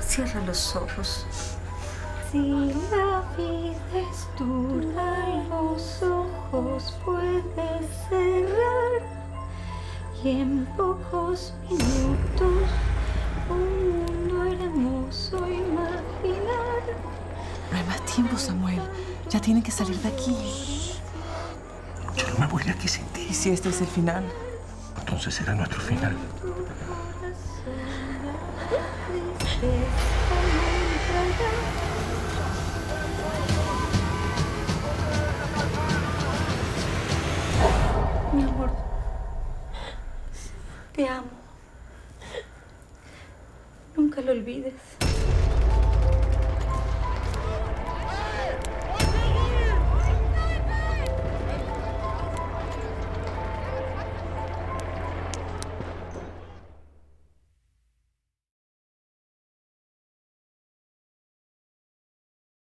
Cierra los ojos. Si la vida es dura, los ojos puedes cerrar y en pocos minutos un mundo hermoso imaginar. No hay más tiempo, Samuel. Ya tienen que salir de aquí. Yo no me voy de aquí sin ti. ¿Y si este es el final? Entonces será nuestro final. Mi amor, te amo. Nunca lo olvides.